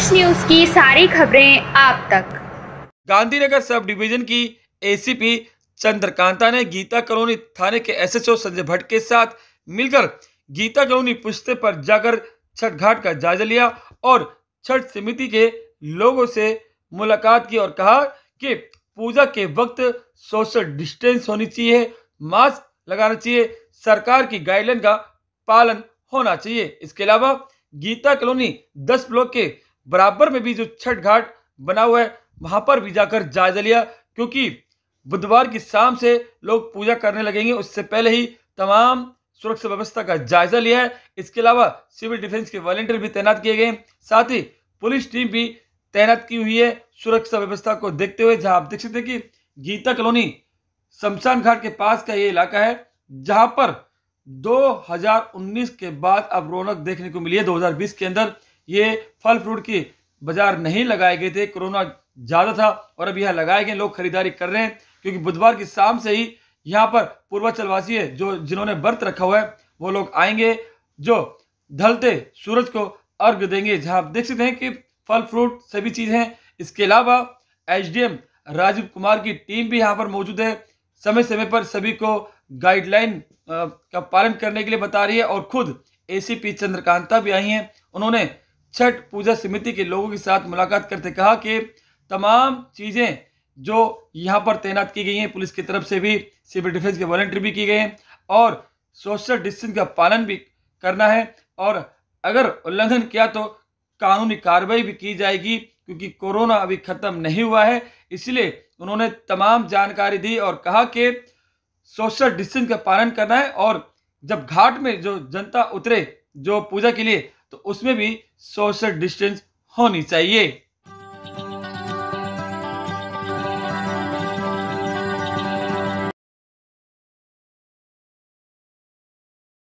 यश news की सारी खबरें आप तक। गांधीनगर सब डिवीज़न की एसीपी चंद्रकांता ने गीता कॉलोनी थाने के एसएचओ संजय भट्ट के साथ मिलकर गीता कॉलोनी पुश्ते पर जाकर छठ घाट का जायजा लिया और छठ समिति के लोगों से मुलाकात की और कहा कि पूजा के वक्त सोशल डिस्टेंस होनी चाहिए, मास्क लगाना चाहिए, सरकार की गाइडलाइन का पालन होना चाहिए। इसके अलावा गीता कॉलोनी दस ब्लॉक के बराबर में भी जो छठ घाट बना हुआ है, वहाँ पर भी जाकर जायजा लिया, क्योंकि बुधवार की शाम से लोग पूजा करने लगेंगे। उससे पहले ही तमाम सुरक्षा व्यवस्था का जायजा लिया है। इसके अलावा सिविल डिफेंस के वॉलेंटियर भी तैनात किए गए साथ ही पुलिस टीम भी तैनात की हुई है सुरक्षा व्यवस्था को देखते हुए, जहाँ आप देख सकते हैं कि गीता कॉलोनी शमशान घाट के पास का ये इलाका है, जहाँ पर 2019 के बाद अब रौनक देखने को मिली है। 2020 के अंदर ये फल फ्रूट की बाज़ार नहीं लगाए गए थे, कोरोना ज़्यादा था और अब यह लगाए गए, लोग खरीदारी कर रहे हैं, क्योंकि बुधवार की शाम से ही यहाँ पर पूर्वाचलवासी है, जो जिन्होंने व्रत रखा हुआ है, वो लोग आएँगे, जो ढलते सूरज को अर्घ देंगे। जहाँ आप देख सकते हैं कि फल फ्रूट सभी चीज़ हैं। इसके अलावा एसडीएम राजीव कुमार की टीम भी यहाँ पर मौजूद है। समय समय पर सभी को गाइडलाइन का पालन करने के लिए बता रही है और खुद एसीपी चंद्रकांता भी आई हैं। उन्होंने छठ पूजा समिति के लोगों के साथ मुलाकात करते कहा कि तमाम चीज़ें जो यहाँ पर तैनात की गई हैं, पुलिस की तरफ़ से भी, सिविल डिफेंस के वॉलेंटियर भी किए गए हैं और सोशल डिस्टेंस का पालन भी करना है और अगर उल्लंघन किया तो कानूनी कार्रवाई भी की जाएगी क्योंकि कोरोना अभी खत्म नहीं हुआ है। इसलिए उन्होंने तमाम जानकारी दी और कहा कि सोशल डिस्टेंस का पालन करना है और जब घाट में जो जनता उतरे, जो पूजा के लिए तो उसमें भी सोशल डिस्टेंस होनी चाहिए।